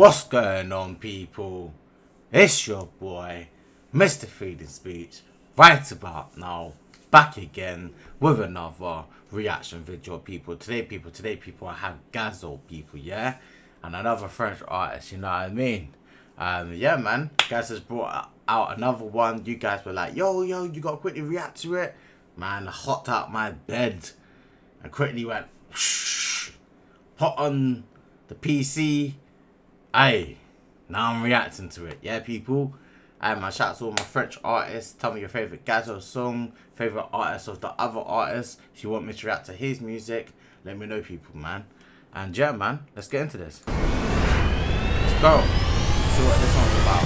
What's going on, people? It's your boy, Mr. Freedom Speech, right about now, back again with another reaction video, people. Today, people, today, people, I have Gazo, people, yeah? And another French artist, you know what I mean? Um, yeah, man, Gaz has brought out another one. You guys were like, yo, yo, you gotta quickly react to it. Man, I hopped out my bed and quickly went, shh, put on the PC Hey, now I'm reacting to it. Yeah, people. Hey, my shout out to all my French artists. Tell me your favorite Gazo song, favorite artist of the other artists. If you want me to react to his music, let me know, people, man. And yeah, man, let's get into this. Let's go. See what this one's about.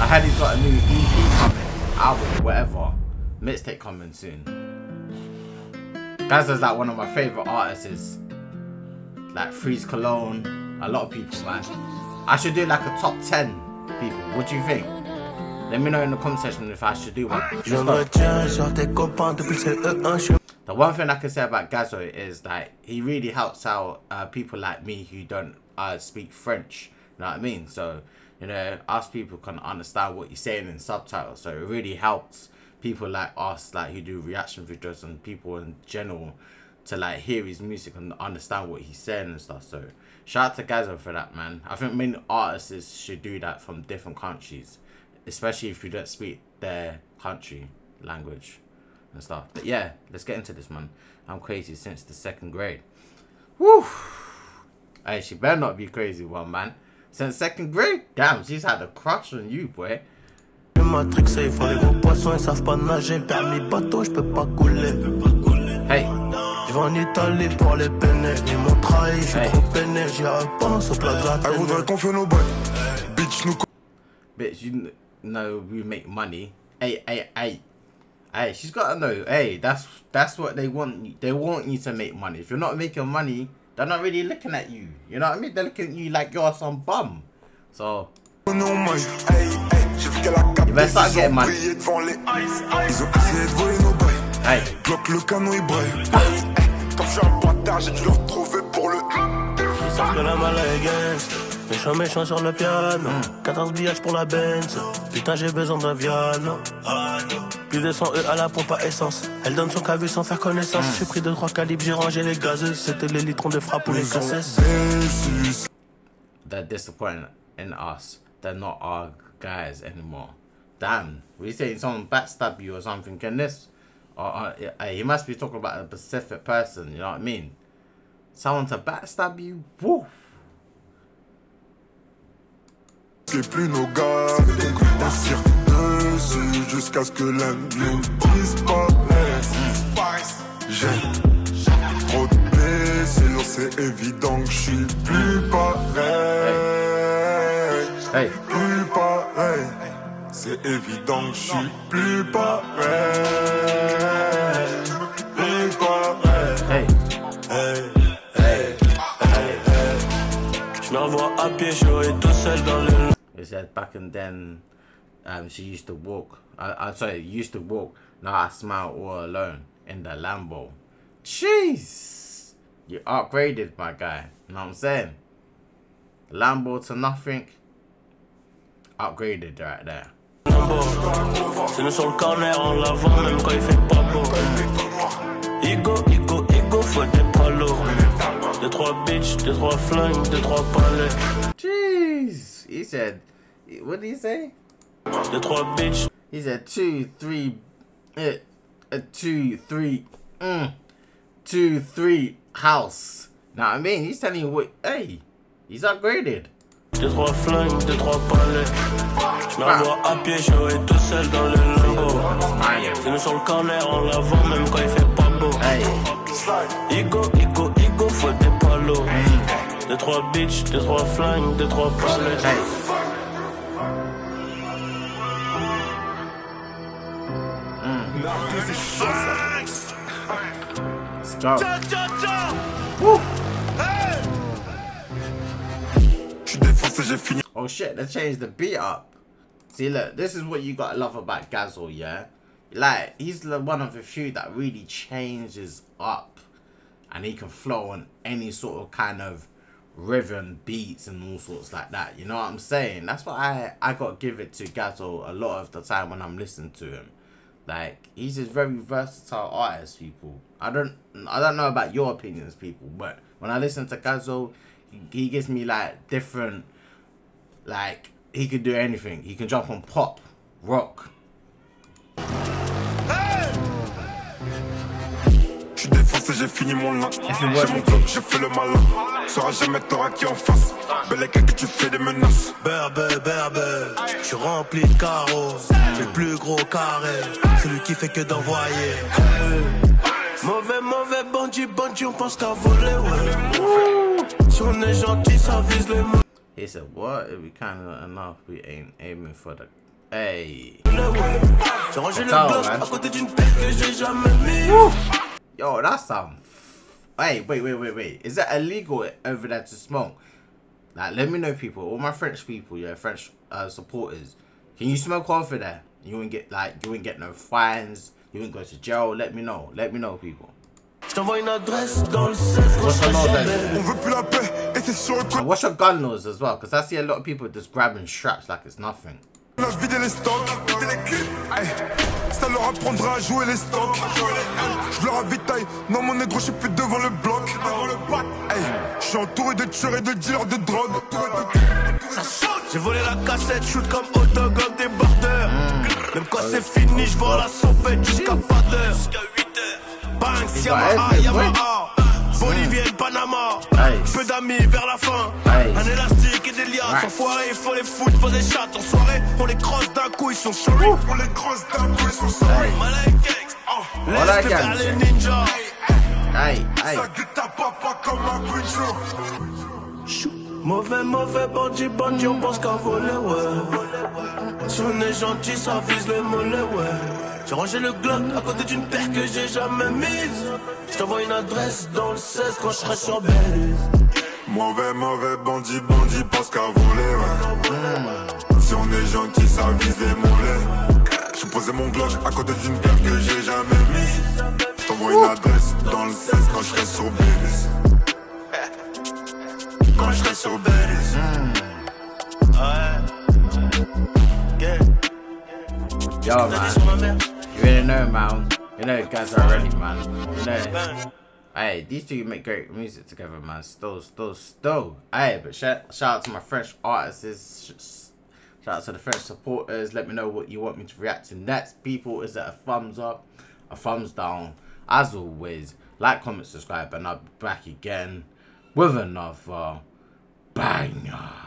I heard he's got a new EP coming, album, whatever. Mixtape coming soon. Gazo's like one of my favorite artists. Like Freeze Corleone a lot of people, man. I should do like a top 10 people. What do you think? Let me know in the comment section if I should do one. The one thing I can say about Gazo is that he really helps out uh, people like me who don't uh, speak French. You know what I mean? So, you know, us people can understand what he's saying in subtitles. So it really helps people like us, like who do reaction videos and people in general to like hear his music and understand what he's saying and stuff. So shout out to Gazo for that, man. I think many artists should do that from different countries, especially if you don't speak their country language and stuff. But yeah, let's get into this, man. I'm crazy since the second grade. Woo! Hey, she better not be crazy one, man. Since second grade? Damn, she's had a crush on you, boy. Hey. Je vais en Italie pour les peiner. Ils m'ont trahi, je suis hey. trop peiné. J'y pense au plaza. Elle voudrait qu'on fait nos boys. Bitch, nous. Bitch, you know we make money. Hey, hey, hey. Hey, she's got to know. Hey, that's that's what they want. They want you to make money. If you're not making money, they're not really looking at you. You know what I mean? They're looking at you like you're some bum. So. You better start getting money. Hey. Bloque le canon, il brûle. Comme je suis un bâtard, j'ai dû le retrouver pour le. Ils savent que la malle est gangst. Méchant, méchant sur le piano. 14 billages pour la Benz. Putain, j'ai besoin d'un viano. Plus de 100 E à la pompe à essence. Elle donne son cavu sans faire connaissance. J'ai pris 2-3 calibres, j'ai rangé les gazeuses. C'était les litrons de frappe ou les cassettes. They're disappointed in us. They're not our guys anymore. Damn, we saying someone backstab you or something. Can this Or, uh, he must be talking about a specific person, you know what I mean? Someone to backstab you? Woo! C'est plus nos gars, on tire dessus jusqu'à ce que nous disparaisse. J'ai trop de blessures, c'est évident que je suis plus pareil. Hey. Plus pareil. C'est évident que je suis plus pareil. He said back and then um, she used to walk. I, I sorry, used to walk. Now I smile all alone in the Lambo. Jeez, you upgraded, my guy. You know what I'm saying? Lambo to nothing. Upgraded right there. C'est nous sur le corner même quand il fait pas beau. Ego, ego, ego, faut des palos. Deux, trois bitches, deux, trois flingues, deux, trois palais. Jeez. He said, what did he say? Deux, trois bitches. He said two, three, uh, uh, two, three, mm, two, three, house. Now, I mean, he's telling you what, hey, he's upgraded. Deux, trois flingues, deux, trois palais. Je me revois à pied, je tout seul dans le limbo. C'est nous sur le corner en l'avant, même quand il fait pas beau. Hey. Ego, ego, ego, faut des palos. Deux, trois bitches, deux, trois flingues, deux, trois palais. Oh shit, they changed the beat up. See, look, this is what you gotta love about Gazo, yeah? Like, he's one of the few that really changes up. And he can flow on any sort of kind of rhythm, beats, and all sorts like that. You know what I'm saying? That's why I I got to give it to Gazo a lot of the time when I'm listening to him. Like he's a very versatile artist, people. I don't I don't know about your opinions, people, but when I listen to Gazo, he, he gives me like different, like he could do anything. He can jump on pop, rock, défoncé, j'ai fini mon lin. J'ai mon bloc, j'ai fait le malin. Sera jamais t'auras qui en face. Belle que tu fais des menaces. Berbe, berbe, je suis rempli de carreaux. Le plus gros carré, celui qui fait que d'envoyer. Mauvais, mauvais bandit, bandit, on pense qu'à voler, ouais. Si on est gentil, ça vise les mots. He said, what? If we kind of enough, we ain't aiming for the... Hey. J'ai rangé le bloc à côté d'une tête que j'ai jamais mis. Yo, that's some. Hey, wait, wait, wait, wait. Is that illegal over there to smoke? Like, let me know, people. All my French people, yeah, French uh, supporters. Can you smoke over there? You wouldn't get like, you wouldn't get no fines. You wouldn't go to jail. Let me know. Let me know, people. Je t'envoie une adresse dans le 16 What's your law then? On veut plus la paix And what's your gun laws as well? Because I see a lot of people just grabbing straps like it's nothing. On a vidé les stocks, vidé les clips. Hey. Ça leur apprendra à jouer les stocks. Je leur ravitaille, non mon négro, je suis plus devant le bloc. Hey. Je suis entouré de tueurs et de dealers de drogue. J'ai volé la cassette, shoot comme des bordeurs. Même quand c'est fini, je vends la sauvette jusqu'à pas d'heure. Bang, Yamaha, Yamaha. Bolivienne, Panama. Peu d'amis vers la fin. Un élastique et des liasses. Enfoirés, il faut les foutre, faut des chattes. En soirée, on les crosse d'un coup, ils sont sorry. On les crosse d'un coup, ils sont sorry. Gangs. Voilà, Laisse vers les ninjas. Hey, hey. Ça guette ta papa comme un quincho. Mauvais, mauvais bandit, bandit, on pense qu'à voler, ouais. Si on est gentil, ça vise le mollet, ouais. J'ai rangé le Glock à côté d'une paire que j'ai jamais mise. Je t'envoie une adresse dans le 16 quand je serai sur Belize. Mauvais, mauvais bandit, bandit, pense qu'à voler, ouais. Si on est gentil, ça vise les mollets. J'ai posé mon Glock à côté d'une paire que j'ai jamais mise. Je t'envoie une adresse dans le 16 quand je serai sur Belize. Quand je serai sur Belize. Yo, T'as dit man. You already know, man. You know, guys are ready, man. You know. Hey, these two make great music together, man. Still, still, still. Hey, but shout, shout out to my French artists. Shout out to the French supporters. Let me know what you want me to react to next. People, is it a thumbs up, a thumbs down? As always, like, comment, subscribe, and I'll be back again with another banger.